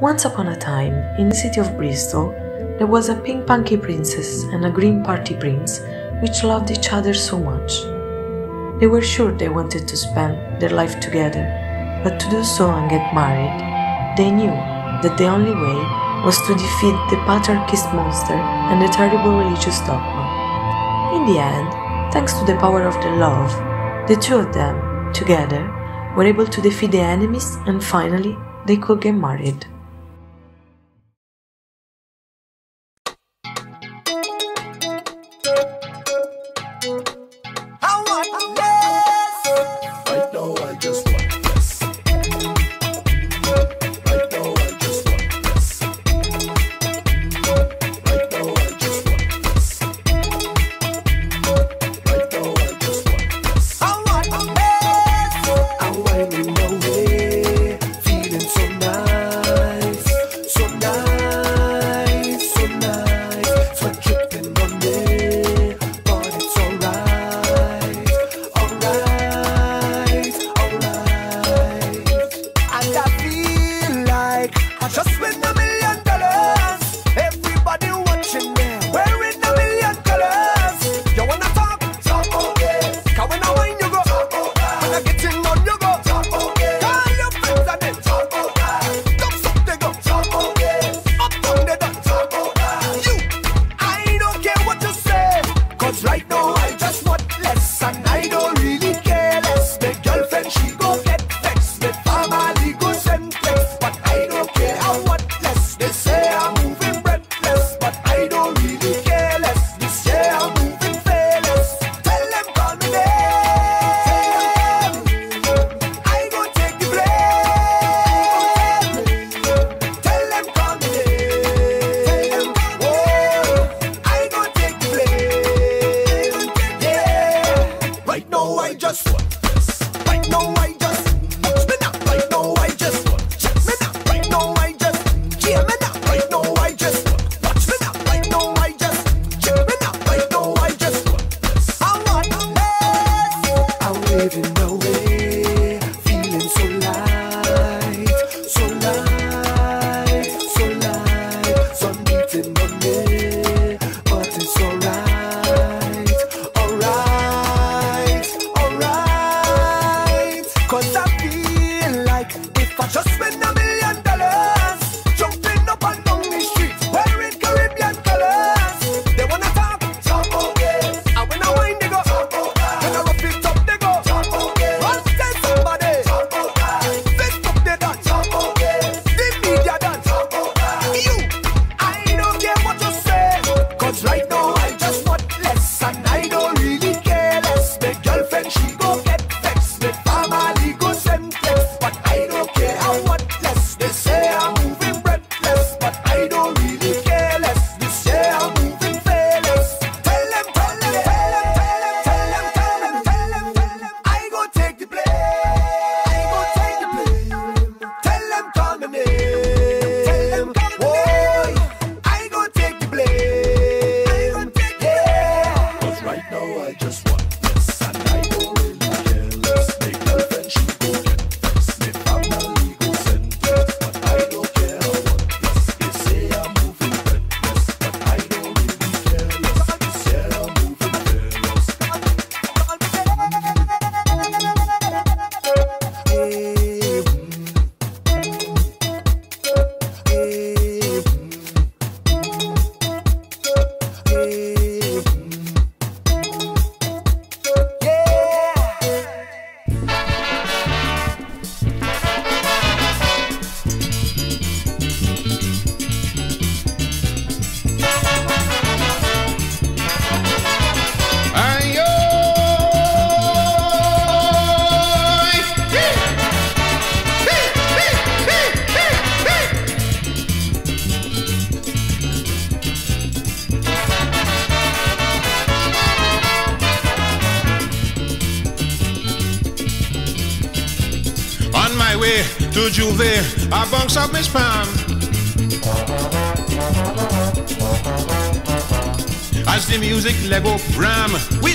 Once upon a time, in the city of Bristol, there was a pink punky princess and a green party prince which loved each other so much. They were sure they wanted to spend their life together, but to do so and get married, they knew that the only way was to defeat the patriarchist monster and the terrible religious dogma. In the end, thanks to the power of their love, the two of them, together, were able to defeat the enemies and finally they could get married.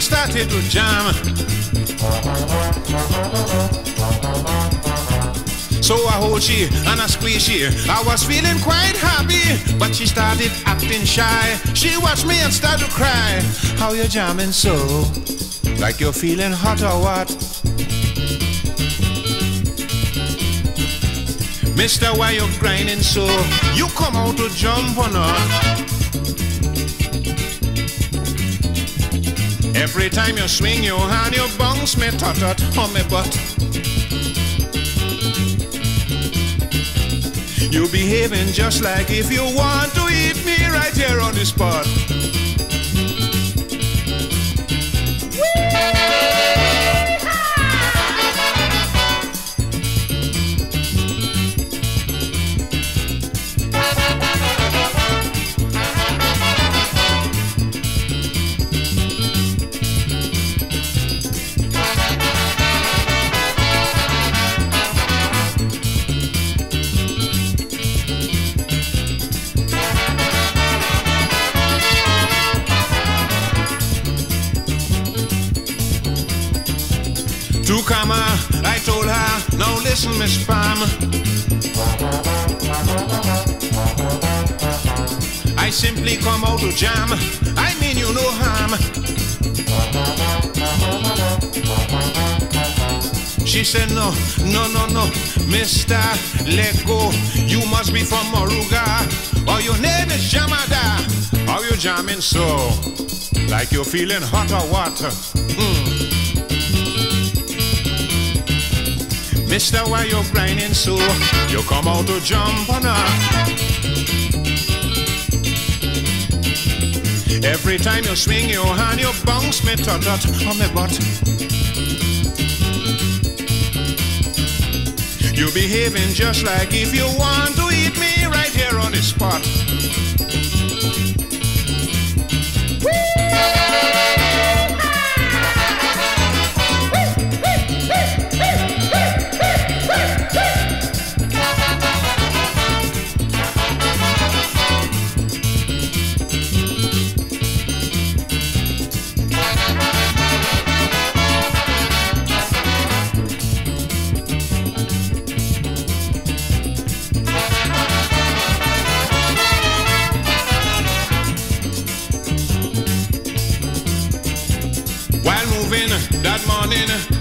Started to jam. So I hold she and I squeeze she. I was feeling quite happy, but she started acting shy. She watched me and started to cry. How you jamming so? Like you're feeling hot or what? Mister, why you grinding so? You come out to jump or not? Every time you swing your hand, you bounce me tut-tut on me butt. You behaving just like if you want to eat me right here on the spot. To I told her, now listen, Miss Pam. I simply come out to jam, I mean you no harm. She said, no, no, no, no, mister, let go. You must be from Moruga, or your name is Jamada. How you jamming so? Like you're feeling hot or what? Hmm. Mister, why you grinding so? You come out to jump on her. Every time you swing your hand, you bounce me tut tut on my butt. You're behaving just like if you want to eat me right here on the spot.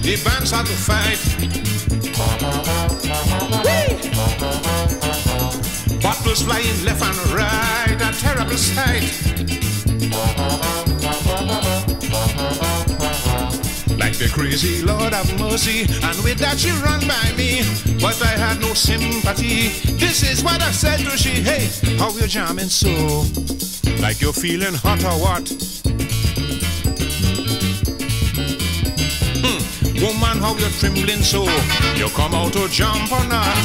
The band started to fight. Bottles flying left and right, a terrible sight. Like the crazy Lord of mercy, and with that she ran by me, but I had no sympathy. This is what I said to she, hey, how you jamming so? Like you're feeling hot or what? How you're trembling so? You come out to jump or not?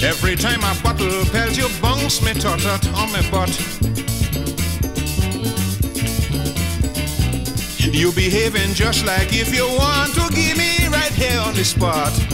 Every time a bottle pelts you bounce me tut tut on my butt. You behaving just like if you want to give me right here on the spot.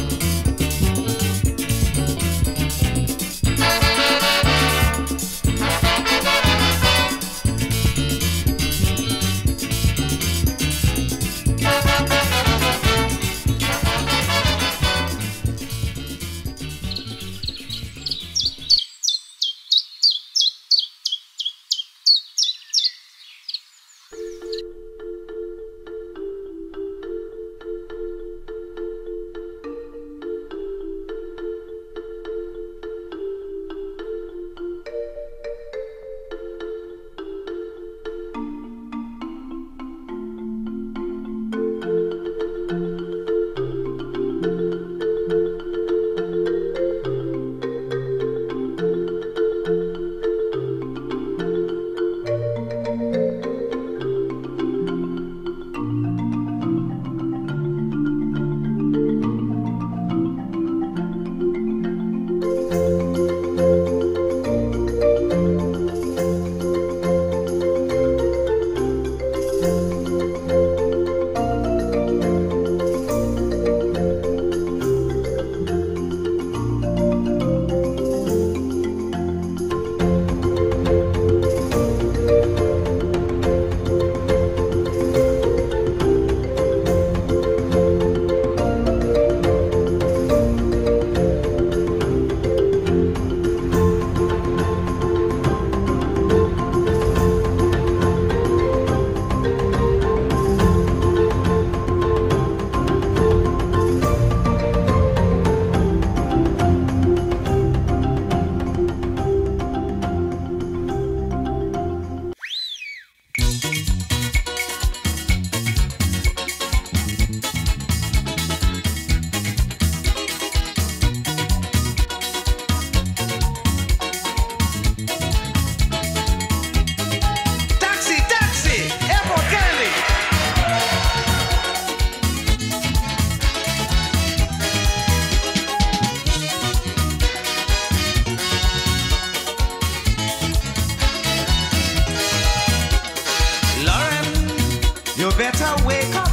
better wake up.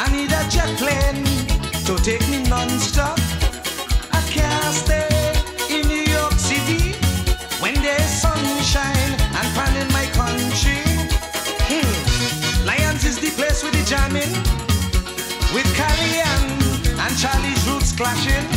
I need a jet plane to take me non-stop. I can't stay in New York City when there's sunshine and fun in my country. Hmm. Lions is the place with the jamming, with Carrie Ann and Charlie's roots clashing.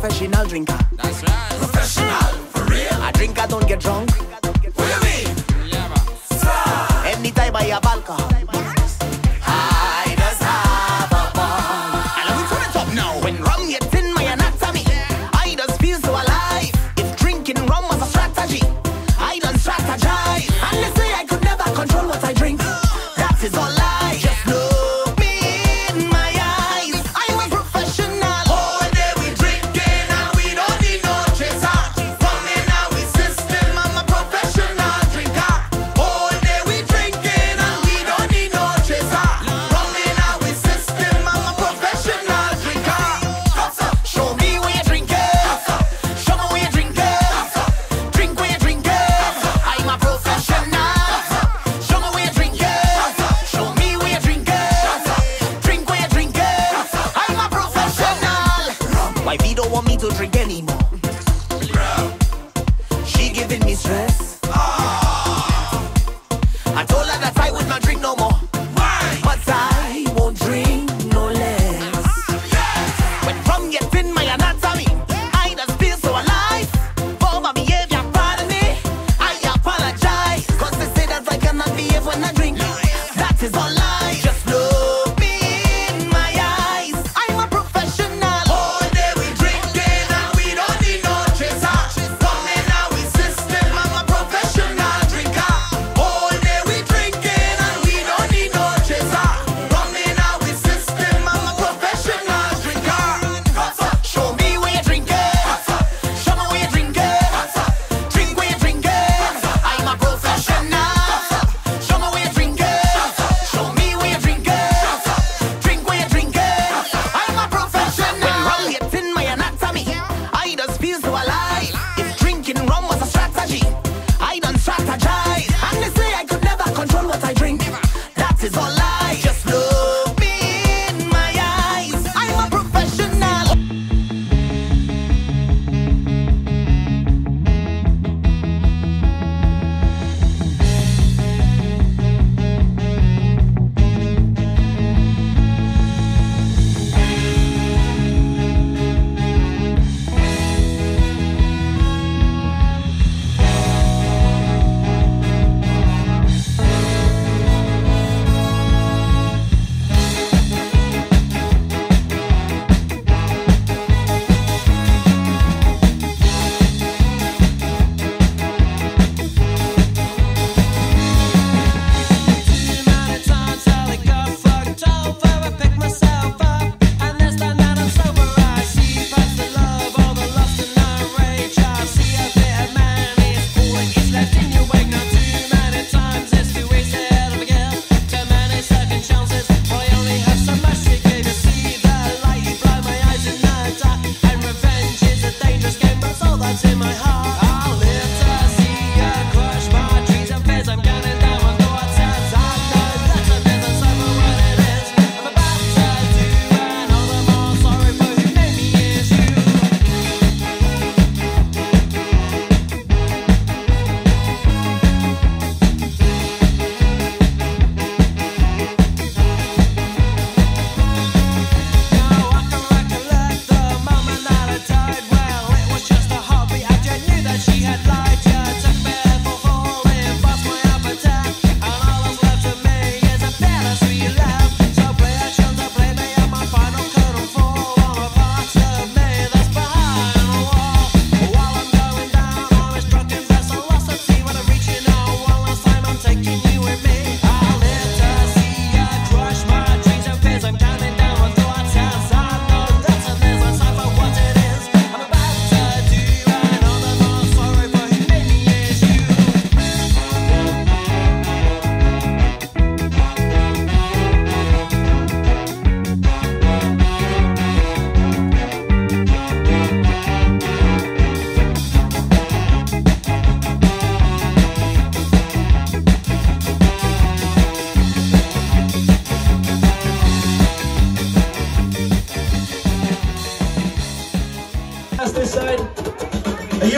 professional drinker. That's right. Professional, for real. A drinker don't get drunk.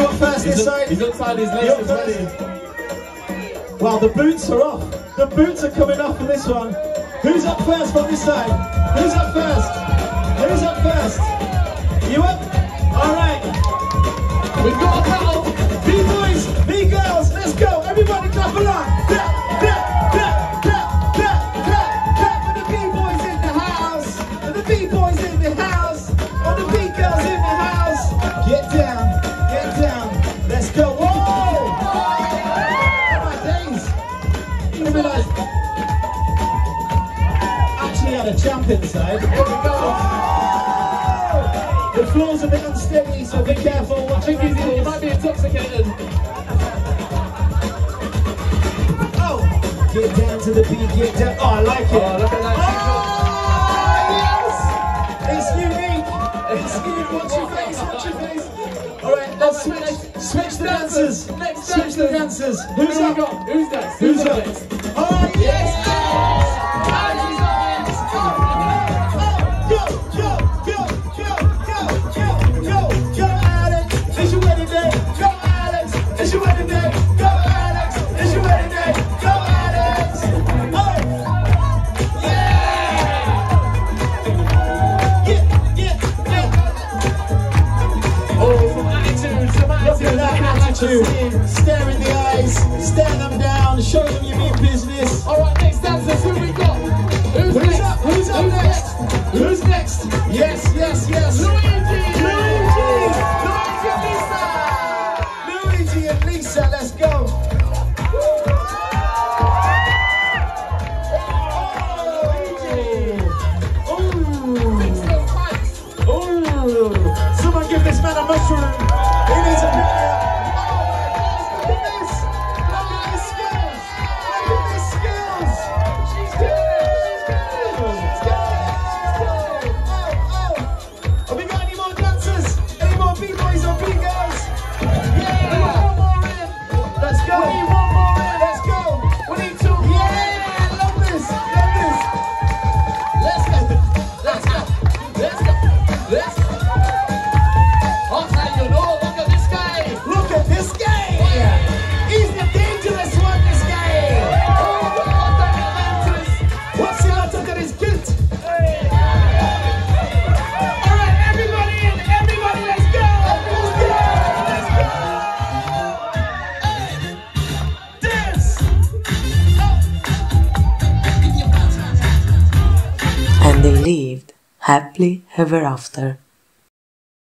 you up first this side? He's upside his legs as well. Wow, the boots are off. The boots are coming off for this one. Who's up first from this side? Who's up first? Who's up first? You up? All right. We've got a battle. definitely had a champ inside. Here we go. The floor's a bit unsteady, so be careful. I think he might be intoxicated. Oh! Get down to the beat, get down. Oh, I like it. Oh, look at that. Oh, yes! It's unique. It's unique. Watch your face, watch your face. All right, oh, let's switch, switch the dancers. Switch the dancers. Who's up? Who's next? Who's up? All right. Stare in the eyes, stare them down, show them you mean business. All right, next dancers, who we got? Who's, Who's next? Up? Who's up Who's next? next? Who's next? Yes, yes, yes. ever after.